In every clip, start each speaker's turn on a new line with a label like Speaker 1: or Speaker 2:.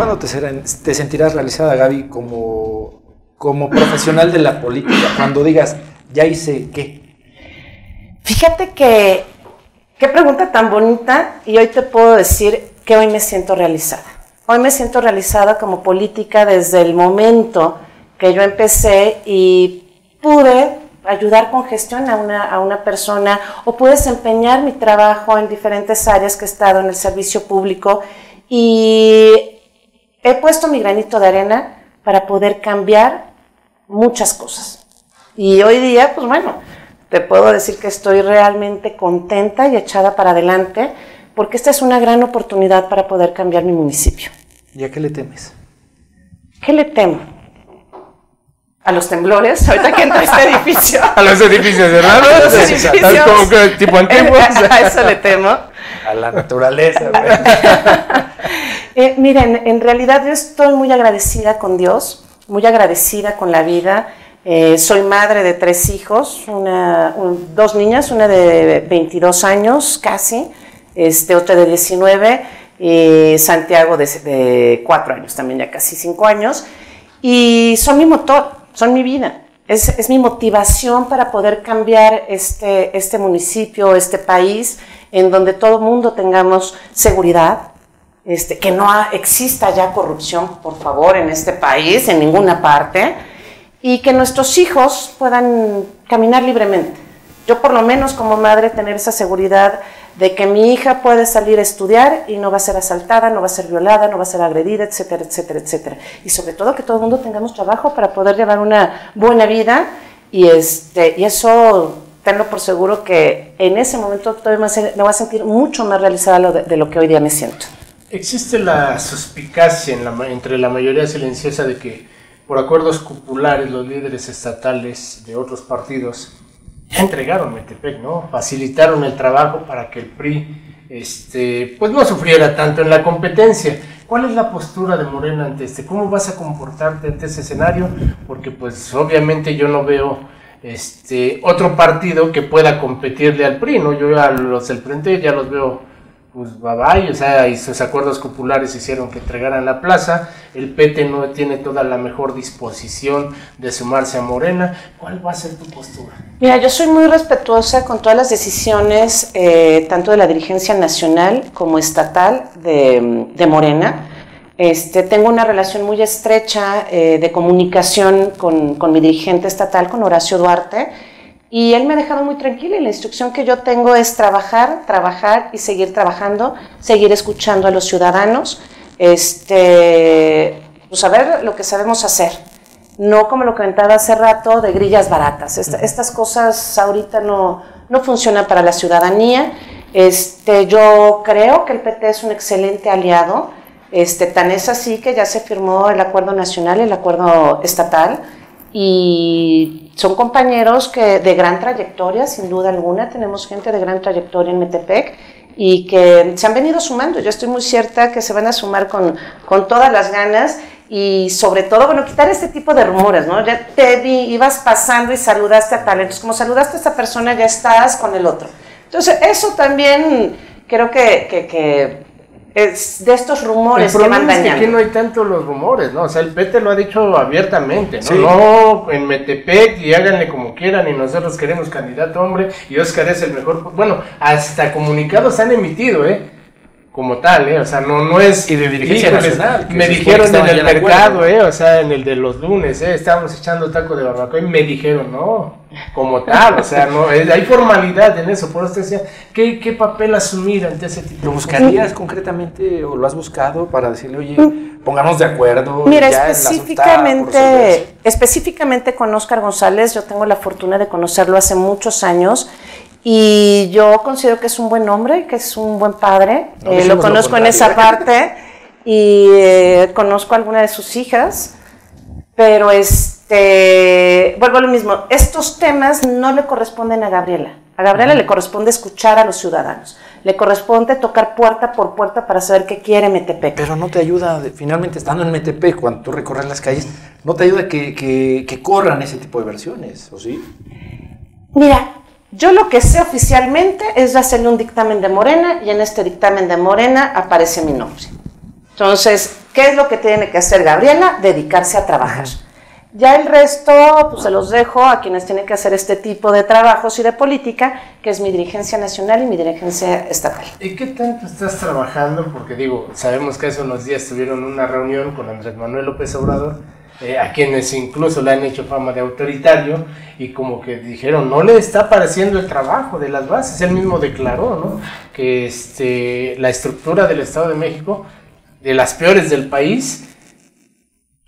Speaker 1: ¿Cuándo te, te sentirás realizada, Gaby, como, como profesional de la política? Cuando digas, ya hice qué.
Speaker 2: Fíjate que, qué pregunta tan bonita y hoy te puedo decir que hoy me siento realizada. Hoy me siento realizada como política desde el momento que yo empecé y pude ayudar con gestión a una, a una persona o pude desempeñar mi trabajo en diferentes áreas que he estado en el servicio público y he puesto mi granito de arena para poder cambiar muchas cosas. Y hoy día, pues bueno, te puedo decir que estoy realmente contenta y echada para adelante porque esta es una gran oportunidad para poder cambiar mi municipio.
Speaker 1: ¿Y a qué le temes?
Speaker 2: ¿Qué le temo? A los temblores, ahorita que entra este edificio.
Speaker 3: a los edificios, ¿verdad? A los edificios. Como que tipo antiguos.
Speaker 2: a eso le temo.
Speaker 1: A la naturaleza.
Speaker 2: Eh, miren, en realidad yo estoy muy agradecida con Dios, muy agradecida con la vida. Eh, soy madre de tres hijos, una, dos niñas, una de 22 años casi, este, otra de 19, y Santiago de, de 4 años, también ya casi 5 años. Y son mi motor, son mi vida. Es, es, mi motivación para poder cambiar este, este municipio, este país, en donde todo mundo tengamos seguridad, este, que no exista ya corrupción, por favor, en este país, en ninguna parte, y que nuestros hijos puedan caminar libremente. Yo por lo menos como madre tener esa seguridad de que mi hija puede salir a estudiar y no va a ser asaltada, no va a ser violada, no va a ser agredida, etcétera, etcétera, etcétera. Y sobre todo que todo el mundo tengamos trabajo para poder llevar una buena vida y, este, y eso tenlo por seguro que en ese momento todavía me voy a sentir mucho más realizada de lo que hoy día me siento.
Speaker 3: Existe la suspicacia entre la mayoría silenciosa de que por acuerdos cupulares los líderes estatales de otros partidos entregaron Metepec, ¿no? Facilitaron el trabajo para que el PRI este, pues no sufriera tanto en la competencia. ¿Cuál es la postura de Morena ante este? ¿Cómo vas a comportarte ante ese escenario? Porque pues obviamente yo no veo este otro partido que pueda competirle al PRI, ¿no? Yo a los del frente ya los veo pues bye bye, o sea, y sus acuerdos populares hicieron que entregaran la plaza, el PT no tiene toda la mejor disposición de sumarse a Morena, ¿cuál va a ser tu postura?
Speaker 2: Mira, yo soy muy respetuosa con todas las decisiones, eh, tanto de la dirigencia nacional como estatal de, de Morena. Este, tengo una relación muy estrecha eh, de comunicación con, con mi dirigente estatal, con Horacio Duarte, y él me ha dejado muy tranquila y la instrucción que yo tengo es trabajar, trabajar y seguir trabajando, seguir escuchando a los ciudadanos, este, pues saber lo que sabemos hacer. No como lo comentaba hace rato de grillas baratas. estas cosas ahorita no, no funcionan para la ciudadanía. Este, yo creo que el PT es un excelente aliado. Este, tan es así que ya se firmó el acuerdo nacional, el acuerdo estatal y son compañeros que de gran trayectoria, sin duda alguna, tenemos gente de gran trayectoria en Metepec y que se han venido sumando. Yo estoy muy cierta que se van a sumar con, con todas las ganas y sobre todo, bueno, quitar este tipo de rumores, ¿no? Ya te vi, ibas pasando y saludaste a tal, entonces como saludaste a esta persona ya estás con el otro. Entonces eso también creo que, que, que es de estos rumores
Speaker 3: que van dañando. Es que aquí no hay tanto los rumores, ¿no? O sea, el PT lo ha dicho abiertamente, ¿no? No, en Metepec y háganle como quieran y nosotros queremos candidato hombre y Oscar es el mejor. Bueno, hasta comunicados han emitido, ¿eh? Como tal, ¿eh? O sea, no, no es...
Speaker 1: Y de dirigencia nacional.
Speaker 3: Me dijeron en el mercado, ¿eh? O sea, en el de los lunes, ¿eh? Estábamos echando taco de barbacoa y me dijeron, no, como tal, o sea, no, hay formalidad en eso. Por eso te decía, ¿qué, ¿qué, papel asumir ante ese tipo
Speaker 1: ¿Lo buscarías concretamente o lo has buscado para decirle, oye, pongamos de acuerdo?
Speaker 2: Mira, específicamente, específicamente con Oscar González, yo tengo la fortuna de conocerlo hace muchos años y yo considero que es un buen hombre, que es un buen padre. Eh, lo conozco en esa parte y eh, conozco a alguna de sus hijas, pero este, vuelvo a lo mismo, estos temas no le corresponden a Gabriela. A Gabriela le corresponde escuchar a los ciudadanos. Le corresponde tocar puerta por puerta para saber qué quiere Metepec.
Speaker 1: Pero no te ayuda, finalmente estando en Metepec, cuando tú recorres las calles, no te ayuda que, que, que corran ese tipo de versiones, ¿o sí?
Speaker 2: Mira, yo lo que sé oficialmente es hacerle un dictamen de Morena y en este dictamen de Morena aparece mi nombre. Entonces, ¿Qué es lo que tiene que hacer Gabriela? Dedicarse a trabajar. Ya el resto, pues se los dejo a quienes tienen que hacer este tipo de trabajos y de política, que es mi dirigencia nacional y mi dirigencia estatal.
Speaker 3: ¿Y qué tanto estás trabajando? Porque digo, sabemos que hace unos días tuvieron una reunión con Andrés Manuel López Obrador, eh, a quienes incluso le han hecho fama de autoritario, y como que dijeron, no le está pareciendo el trabajo de las bases. Él mismo declaró, ¿no? Que este, la estructura del Estado de México, de las peores del país,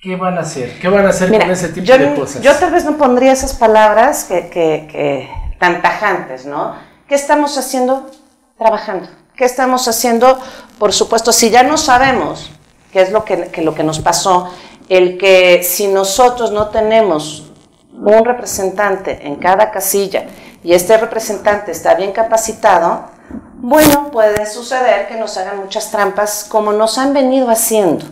Speaker 3: ¿Qué van a hacer? ¿Qué van a hacer con ese tipo de cosas?
Speaker 2: Yo tal vez no pondría esas palabras que, que, que, tan tajantes, ¿no? ¿Qué estamos haciendo? Trabajando. ¿Qué estamos haciendo? Por supuesto, si ya no sabemos qué es lo que, que lo que nos pasó, el que si nosotros no tenemos un representante en cada casilla y este representante está bien capacitado, bueno, puede suceder que nos hagan muchas trampas como nos han venido haciendo.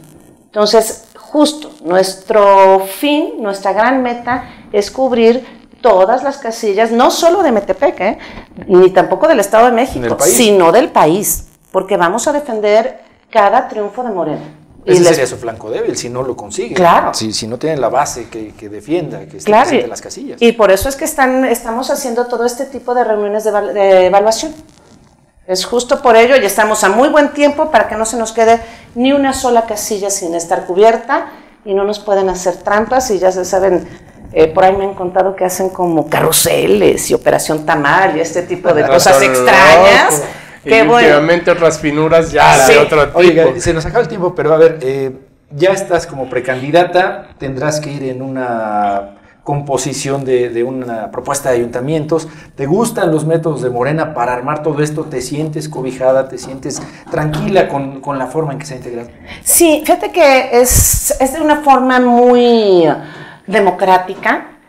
Speaker 2: Entonces, justo, nuestro fin, nuestra gran meta es cubrir todas las casillas, no solo de Metepec, ¿eh? ni tampoco del Estado de México, sino del país, porque vamos a defender cada triunfo de Morena.
Speaker 1: Ese sería su flanco débil si no lo consigue.
Speaker 2: Claro.
Speaker 1: Si, si no tienen la base que, que defienda, que esté claro. las casillas.
Speaker 2: Y por eso es que están, estamos haciendo todo este tipo de reuniones de, de evaluación. Es justo por ello y estamos a muy buen tiempo para que no se nos quede ni una sola casilla sin estar cubierta y no nos pueden hacer trampas y ya se saben, eh, por ahí me han contado que hacen como carruseles y operación tamal y este tipo de cosas extrañas.
Speaker 3: Y últimamente otras finuras ya de otro tipo.
Speaker 1: Oiga, se nos acaba el tiempo, pero a ver, eh, ya estás como precandidata, tendrás que ir en una composición de, una propuesta de ayuntamientos. ¿Te gustan los métodos de Morena para armar todo esto? ¿Te sientes cobijada? ¿Te sientes tranquila con, la forma en que se ha integrado?
Speaker 2: Sí, fíjate que es, es de una forma muy democrática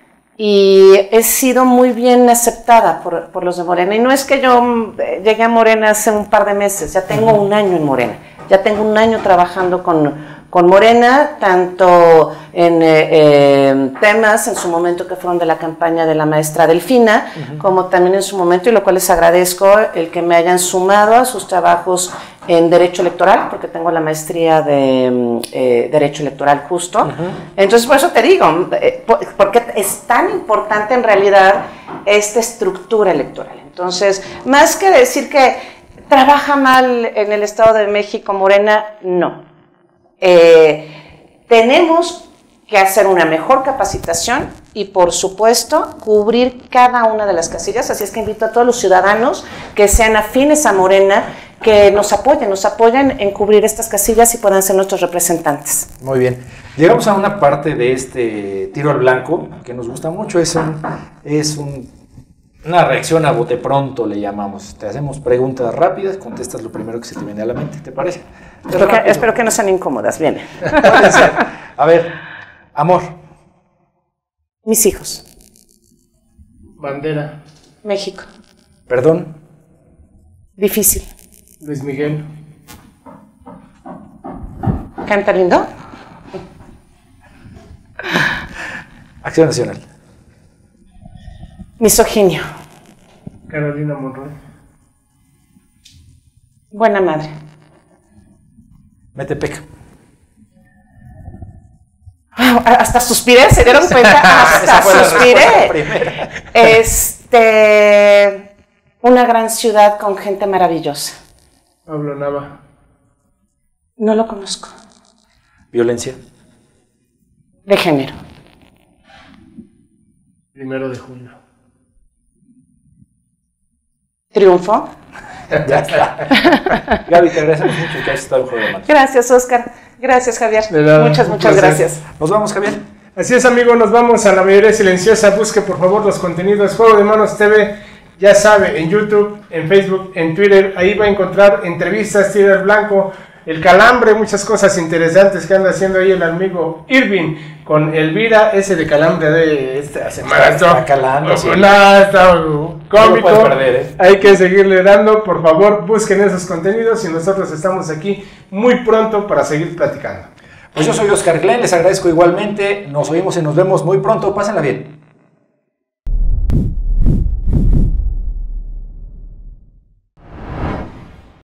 Speaker 2: y he sido muy bien aceptada por, por, los de Morena. Y no es que yo eh, llegué a Morena hace un par de meses, ya tengo un año en Morena, ya tengo un año trabajando con, con Morena, tanto en eh, eh, temas en su momento que fueron de la campaña de la maestra Delfina, como también en su momento, y lo cual les agradezco el que me hayan sumado a sus trabajos en Derecho Electoral, porque tengo la maestría de mm, eh, Derecho Electoral justo. Entonces, por eso te digo, porque es tan importante en realidad esta estructura electoral. Entonces, más que decir que trabaja mal en el Estado de México Morena, no eh, tenemos que hacer una mejor capacitación y por supuesto cubrir cada una de las casillas. Así es que invito a todos los ciudadanos que sean afines a Morena, que nos apoyen, nos apoyen en cubrir estas casillas y puedan ser nuestros representantes.
Speaker 1: Muy bien. Llegamos a una parte de este tiro al blanco que nos gusta mucho. Es es un una reacción a bote pronto le llamamos. Te hacemos preguntas rápidas, contestas lo primero que se te viene a la mente, ¿te parece?
Speaker 2: Espero que, no sean incómodas, viene.
Speaker 1: A ver, amor.
Speaker 2: Mis hijos.
Speaker 3: Bandera.
Speaker 2: México.
Speaker 1: Perdón.
Speaker 2: Difícil.
Speaker 3: Luis Miguel.
Speaker 2: ¿Canta lindo?
Speaker 1: Acción Nacional.
Speaker 2: Misoginio.
Speaker 3: Carolina Monroy.
Speaker 2: Buena madre.
Speaker 1: Metepec.
Speaker 2: hasta suspiré, ¿se dieron cuenta? Hasta suspiré. Este, una gran ciudad con gente maravillosa.
Speaker 3: Pablo Nava.
Speaker 2: No lo conozco.
Speaker 1: Violencia.
Speaker 2: De género.
Speaker 3: Primero de junio.
Speaker 2: Triunfo.
Speaker 1: Gaby, te agradecemos mucho que hayas estado en Juego de Manos.
Speaker 2: Gracias, Oscar. Gracias, Javier. muchas, muchas gracias.
Speaker 1: Nos vamos, Javier.
Speaker 3: Así es, amigo, nos vamos a la mayoría silenciosa. Busque, por favor, los contenidos Juego de Manos TV. Ya sabe, en YouTube, en Facebook, en Twitter, ahí va a encontrar entrevistas, Twitter Blanco, el calambre, muchas cosas interesantes que anda haciendo ahí el amigo Irving con Elvira, ese de calambre de esta semana.
Speaker 1: Está calando,
Speaker 3: sí. está cómico. perder, ¿eh? Hay que seguirle dando, por favor, busquen esos contenidos y nosotros estamos aquí muy pronto para seguir platicando.
Speaker 1: Pues yo soy Oscar Glenn, les agradezco igualmente, nos oímos y nos vemos muy pronto, pásenla bien.